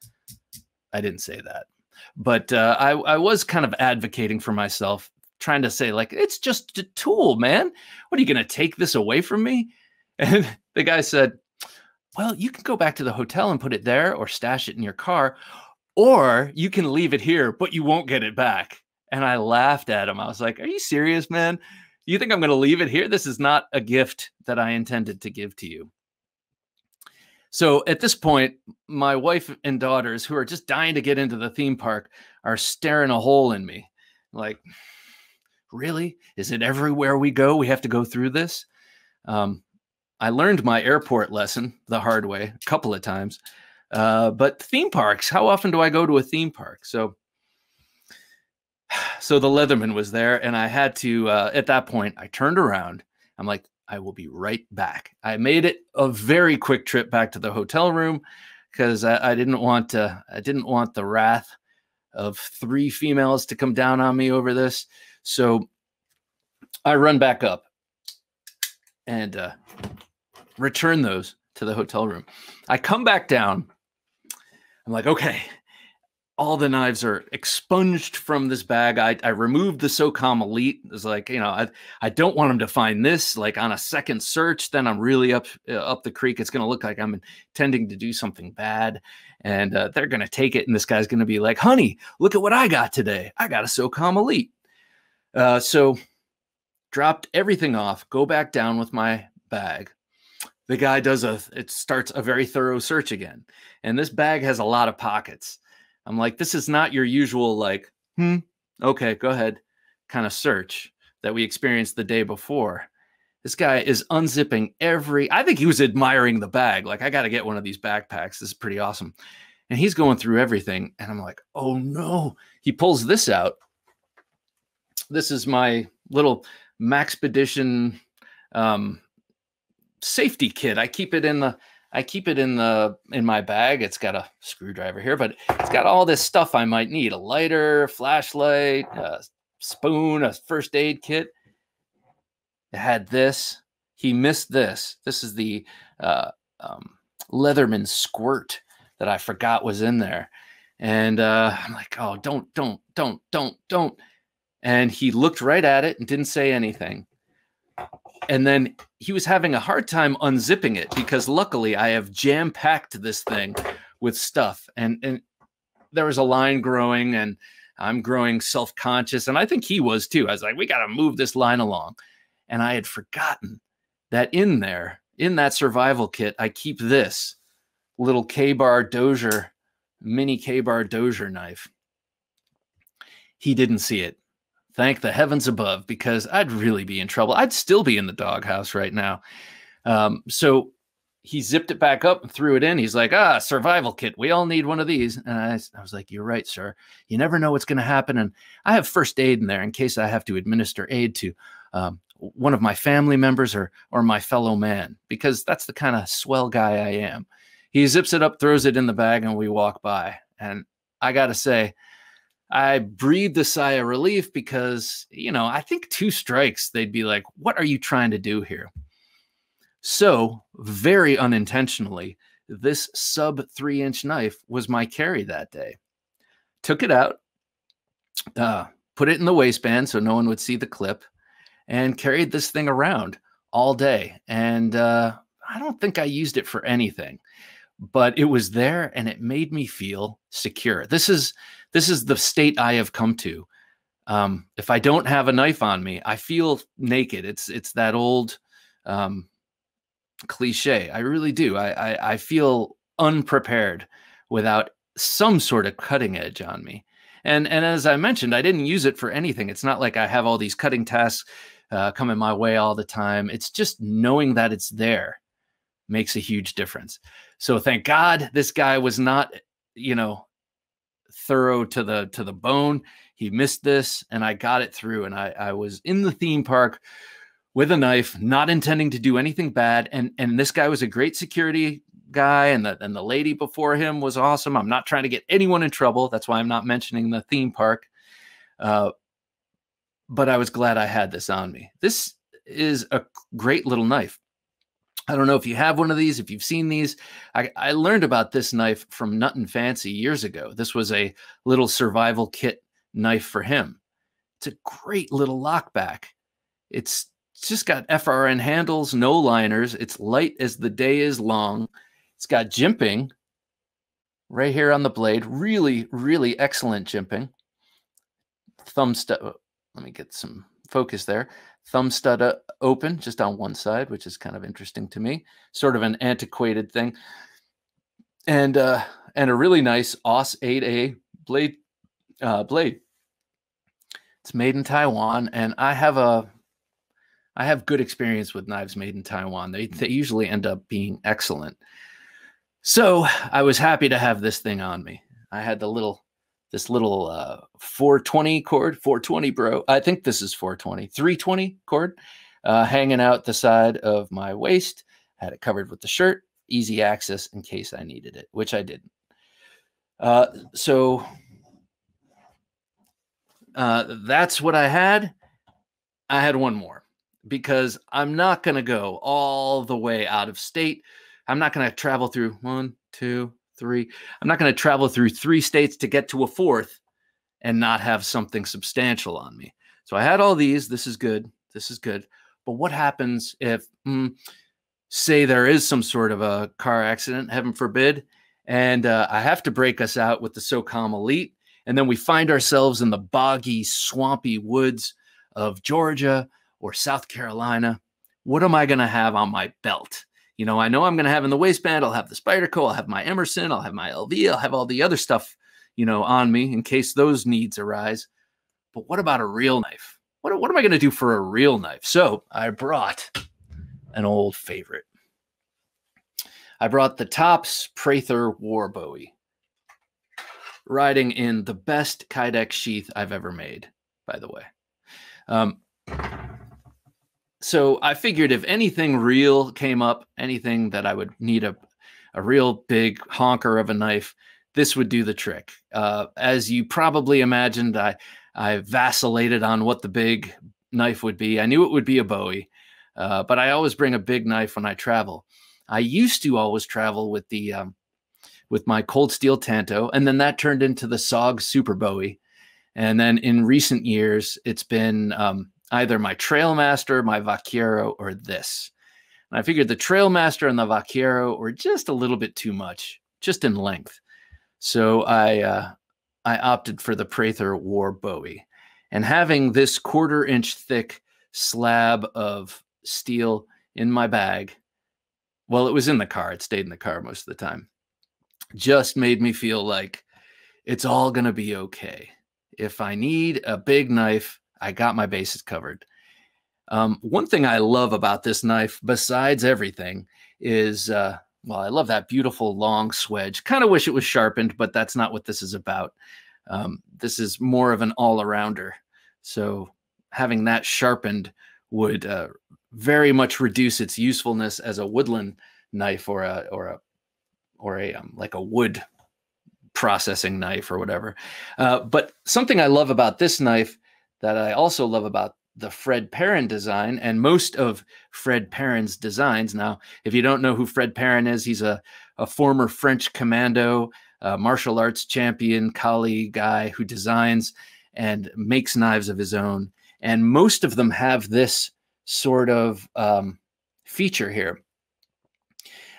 S2: I didn't say that. But uh, I, I was kind of advocating for myself, trying to say, like, it's just a tool, man. What are you going to take this away from me? And the guy said, well, you can go back to the hotel and put it there or stash it in your car, or you can leave it here, but you won't get it back. And I laughed at him. I was like, Are you serious, man? You think I'm going to leave it here? This is not a gift that I intended to give to you. So at this point, my wife and daughters, who are just dying to get into the theme park, are staring a hole in me. Like, really? Is it everywhere we go? We have to go through this? Um, I learned my airport lesson the hard way a couple of times. Uh, but theme parks, how often do I go to a theme park? So, so the Leatherman was there, and I had to. Uh, at that point, I turned around. I'm like, I will be right back. I made it a very quick trip back to the hotel room because I, I, didn't want to. I didn't want the wrath of three females to come down on me over this. So I run back up and uh, return those to the hotel room. I come back down. I'm like, okay, all the knives are expunged from this bag. I, I removed the SOCOM Elite. It's like, you know, I, I don't want them to find this. Like on a second search, then I'm really up uh, up the creek. It's going to look like I'm intending to do something bad. And uh, they're going to take it. And this guy's going to be like, honey, look at what I got today. I got a SOCOM Elite. Uh, so dropped everything off, go back down with my bag the guy does a it starts a very thorough search again. And this bag has a lot of pockets. I'm like this is not your usual like hmm okay go ahead kind of search that we experienced the day before. This guy is unzipping every i think he was admiring the bag. Like i got to get one of these backpacks. This is pretty awesome. And he's going through everything and i'm like oh no. He pulls this out. This is my little maxpedition um safety kit. I keep it in the I keep it in the in my bag. It's got a screwdriver here, but it's got all this stuff I might need: a lighter, flashlight, a spoon, a first aid kit. It had this. He missed this. This is the uh, um, Leatherman squirt that I forgot was in there. And uh, I'm like, oh, don't, don't, don't, don't, don't. And he looked right at it and didn't say anything and then he was having a hard time unzipping it because luckily I have jam packed this thing with stuff and and there was a line growing and I'm growing self-conscious and I think he was too. I was like we got to move this line along. And I had forgotten that in there in that survival kit I keep this little Ka-Bar Dozier mini Ka-Bar Dozier knife. He didn't see it thank the heavens above because I'd really be in trouble. I'd still be in the doghouse right now. Um, so he zipped it back up and threw it in. He's like, ah, survival kit. We all need one of these. And I, I was like, you're right, sir. You never know what's going to happen. And I have first aid in there in case I have to administer aid to um, one of my family members or or my fellow man, because that's the kind of swell guy I am. He zips it up, throws it in the bag, and we walk by. And I got to say, I breathed a sigh of relief because, you know, I think two strikes, they'd be like, what are you trying to do here? So, very unintentionally, this sub three inch knife was my carry that day. Took it out, uh, put it in the waistband so no one would see the clip, and carried this thing around all day. And uh, I don't think I used it for anything, but it was there and it made me feel secure. This is this is the state I have come to. Um, if I don't have a knife on me, I feel naked. It's it's that old um, cliche. I really do. I, I I feel unprepared without some sort of cutting edge on me. And and as I mentioned, I didn't use it for anything. It's not like I have all these cutting tasks uh, coming my way all the time. It's just knowing that it's there makes a huge difference. So thank God this guy was not, you know, thorough to the to the bone. He missed this, and I got it through. And I, I was in the theme park with a knife, not intending to do anything bad. And and this guy was a great security guy, and the and the lady before him was awesome. I'm not trying to get anyone in trouble. That's why I'm not mentioning the theme park. Uh, but I was glad I had this on me. This is a great little knife. I don't know if you have one of these, if you've seen these. I, I learned about this knife from Nutnfancy years ago. This was a little survival kit knife for him. It's a great little lockback. It's just got FRN handles, no liners. It's light as the day is long. It's got jimping right here on the blade. Really, really excellent jimping. Thumb stud. Oh, let me get some focus there. Thumb stud uh, open just on one side, which is kind of interesting to me. Sort of an antiquated thing. And uh, and a really nice AUS 8A blade uh, blade. It's made in Taiwan, and I have a I have good experience with knives made in Taiwan. They they usually end up being excellent. So I was happy to have this thing on me. I had the little this little uh, 420 cord, 420 bro. I think this is 420, 320 cord uh, hanging out the side of my waist. had it covered with the shirt, easy access in case I needed it, which I didn't. Uh, so uh, that's what I had. I had one more because I'm not going to go all the way out of state. I'm not going to travel through one, two, three. I'm not going to travel through three states to get to a fourth and not have something substantial on me. So I had all these. This is good. This is good. But what happens if, mm, say, there is some sort of a car accident, heaven forbid, and uh, I have to break us out with the SOCOM Elite, and then we find ourselves in the boggy, swampy woods of Georgia or South Carolina? What am I going to have on my belt? You know, I know I'm going to have in the waistband, I'll have the Spyderco, I'll have my Emerson, I'll have my LV, I'll have all the other stuff, you know, on me in case those needs arise. But what about a real knife? What, what am I going to do for a real knife? So I brought an old favorite. I brought the Tops Prather War Bowie, riding in the best Kydex sheath I've ever made, by the way. Um, so I figured if anything real came up, anything that I would need a, a real big honker of a knife, this would do the trick. Uh, as you probably imagined, I, I vacillated on what the big knife would be. I knew it would be a Bowie, uh, but I always bring a big knife when I travel. I used to always travel with the um, with my cold steel Tanto, and then that turned into the SOG Super Bowie. And then in recent years, it's been um, either my Trailmaster, my Vaquero, or this. And I figured the Trailmaster and the Vaquero were just a little bit too much, just in length. So I uh, I opted for the Prather War Bowie. And having this quarter inch thick slab of steel in my bag, well, it was in the car. It stayed in the car most of the time. Just made me feel like it's all going to be okay. If I need a big knife, I got my bases covered. Um, one thing I love about this knife, besides everything, is uh, well, I love that beautiful long swedge. Kind of wish it was sharpened, but that's not what this is about. Um, this is more of an all arounder. So having that sharpened would uh, very much reduce its usefulness as a woodland knife or a or a or a um, like a wood processing knife or whatever. Uh, but something I love about this knife that I also love about the Fred Perrin design and most of Fred Perrin's designs. Now, if you don't know who Fred Perrin is, he's a, a former French commando, martial arts champion, Kali guy who designs and makes knives of his own. And most of them have this sort of um, feature here.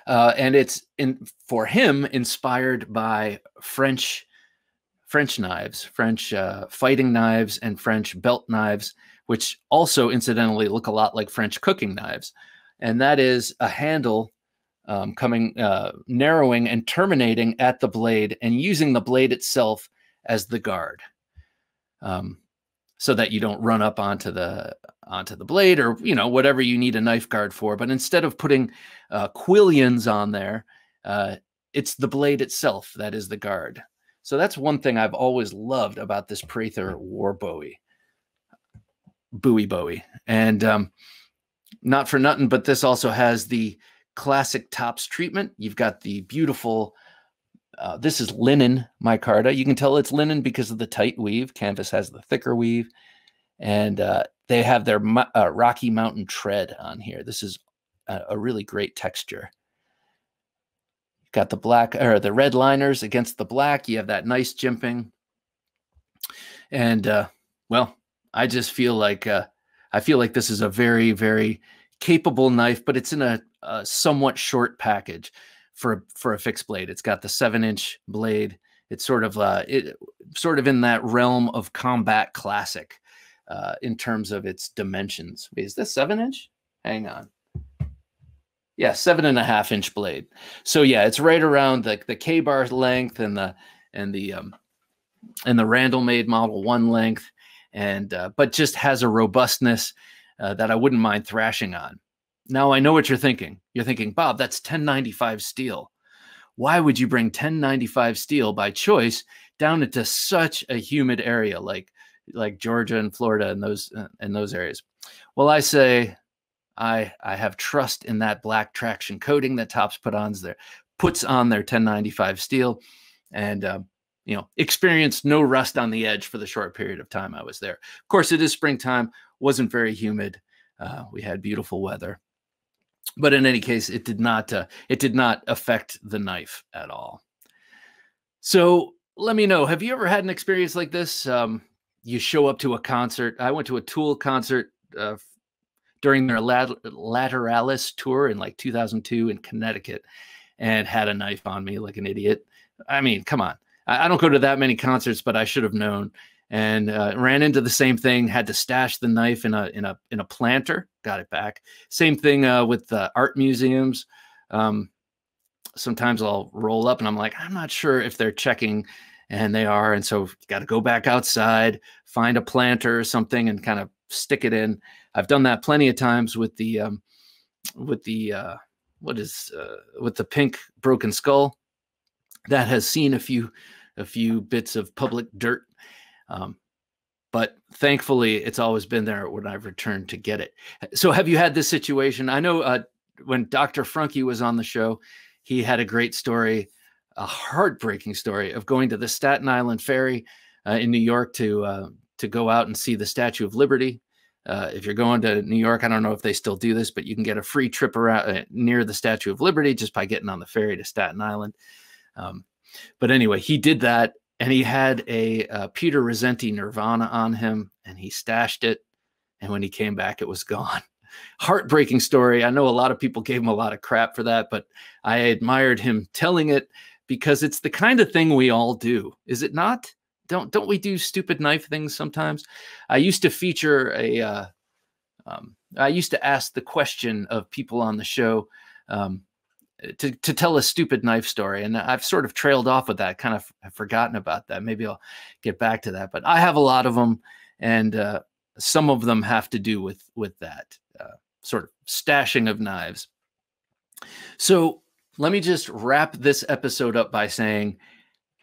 S2: Uh, and it's in for him inspired by French French knives, French uh, fighting knives, and French belt knives, which also incidentally look a lot like French cooking knives. And that is a handle um, coming, uh, narrowing and terminating at the blade and using the blade itself as the guard. Um, so that you don't run up onto the onto the blade or you know whatever you need a knife guard for but instead of putting uh, quillions on there uh, it's the blade itself that is the guard so that's one thing I've always loved about this Prather War Bowie, Bowie Bowie, and um, not for nothing, but this also has the classic tops treatment. You've got the beautiful. Uh, this is linen micarta. You can tell it's linen because of the tight weave. Canvas has the thicker weave, and uh, they have their uh, Rocky Mountain tread on here. This is a, a really great texture. Got the black or the red liners against the black. You have that nice jimping. And uh, well, I just feel like uh, I feel like this is a very, very capable knife, but it's in a, a somewhat short package for for a fixed blade. It's got the seven inch blade. It's sort of uh, it sort of in that realm of combat classic uh, in terms of its dimensions. Is this seven inch? Hang on yeah, seven and a half inch blade. So yeah, it's right around the the Ka-Bar length and the and the um and the Randall made Model One length, and uh, but just has a robustness uh, that I wouldn't mind thrashing on. Now I know what you're thinking. You're thinking, Bob, that's 1095 steel. Why would you bring 1095 steel by choice down into such a humid area like like Georgia and Florida and those uh, and those areas? Well, I say I I have trust in that black traction coating that Tops put on their puts on their 1095 steel, and um, you know experienced no rust on the edge for the short period of time I was there. Of course, it is springtime, wasn't very humid. Uh, we had beautiful weather, but in any case, it did not uh, it did not affect the knife at all. So let me know. Have you ever had an experience like this? Um, you show up to a concert. I went to a Tool concert uh, during their lat- Lateralus tour in like 2002 in Connecticut and had a knife on me like an idiot. I mean, come on. I, I don't go to that many concerts, but I should have known. And uh, ran into the same thing. Had to stash the knife in a in a in a planter. Got it back. Same thing uh, with uh, art museums. Um, sometimes I'll roll up and I'm like, I'm not sure if they're checking, and they are. And so got to go back outside, find a planter or something, and kind of stick it in. I've done that plenty of times with the um, with the uh, what is uh, with the pink broken skull that has seen a few a few bits of public dirt. Um, but thankfully, it's always been there when I've returned to get it. So, have you had this situation? I know uh, when Dr. Frunke was on the show, he had a great story, a heartbreaking story of going to the Staten Island Ferry uh, in New York to uh, to go out and see the Statue of Liberty. Uh, if you're going to New York, I don't know if they still do this, but you can get a free trip around uh, near the Statue of Liberty just by getting on the ferry to Staten Island. Um, but anyway, he did that, and he had a uh, Peter Rassenti Nirvana on him, and he stashed it. And when he came back, it was gone. Heartbreaking story. I know a lot of people gave him a lot of crap for that, but I admired him telling it because it's the kind of thing we all do, is it not? Don't don't we do stupid knife things sometimes? I used to feature a. Uh, um, I used to ask the question of people on the show um, to to tell a stupid knife story, and I've sort of trailed off with that. Kind of have forgotten about that. Maybe I'll get back to that. But I have a lot of them, and uh, some of them have to do with with that uh, sort of stashing of knives. So let me just wrap this episode up by saying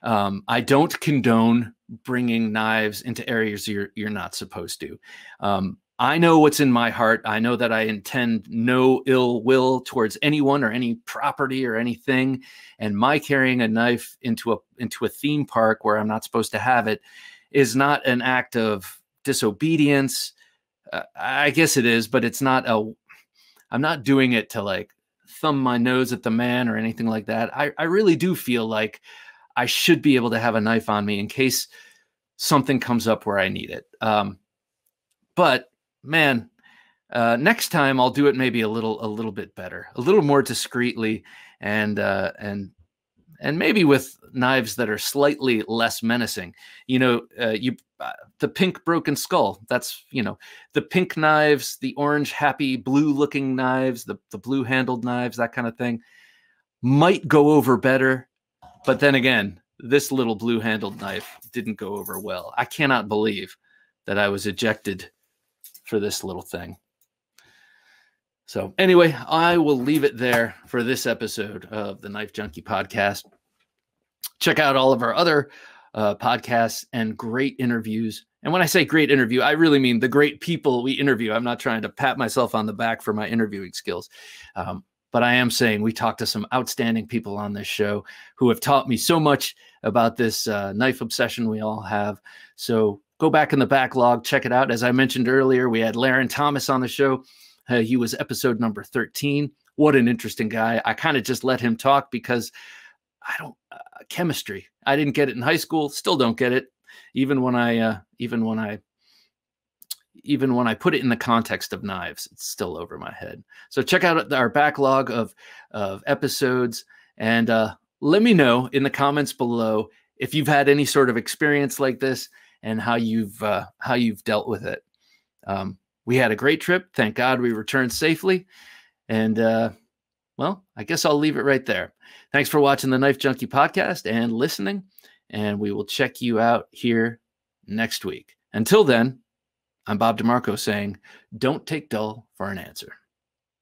S2: um, I don't condone bringing knives into areas you're you're not supposed to. Um, I know what's in my heart. I know that I intend no ill will towards anyone or any property or anything. And my carrying a knife into a into a theme park where I'm not supposed to have it is not an act of disobedience. Uh, I guess it is, but it's not a. I'm not doing it to like thumb my nose at the man or anything like that. I, I really do feel like I should be able to have a knife on me in case something comes up where I need it. Um, but man, uh, next time I'll do it maybe a little a little bit better, a little more discreetly, and uh, and and maybe with knives that are slightly less menacing. You know, uh, you uh, the pink broken skull. That's you know the pink knives, the orange happy blue looking knives, the the blue handled knives, that kind of thing might go over better but then again, this little blue handled knife didn't go over well. I cannot believe that I was ejected for this little thing. So, anyway, I will leave it there for this episode of the Knife Junkie podcast. Check out all of our other uh, podcasts and great interviews. And when I say great interview, I really mean the great people we interview. I'm not trying to pat myself on the back for my interviewing skills. Um, but I am saying we talked to some outstanding people on this show who have taught me so much about this uh, knife obsession we all have. So go back in the backlog, check it out. As I mentioned earlier, we had Larrin Thomas on the show. Uh, he was episode number 13. What an interesting guy. I kind of just let him talk because I don't, uh, chemistry. I didn't get it in high school, still don't get it. Even when I, uh, even when I, even when I put it in the context of knives, it's still over my head. So check out our backlog of, of episodes and uh, let me know in the comments below if you've had any sort of experience like this and how you've uh, how you've dealt with it. Um, we had a great trip. Thank God we returned safely. And uh, well, I guess I'll leave it right there. Thanks for watching the Knife Junkie podcast and listening. And we will check you out here next week. Until then, I'm Bob DeMarco saying, don't take dull for an answer.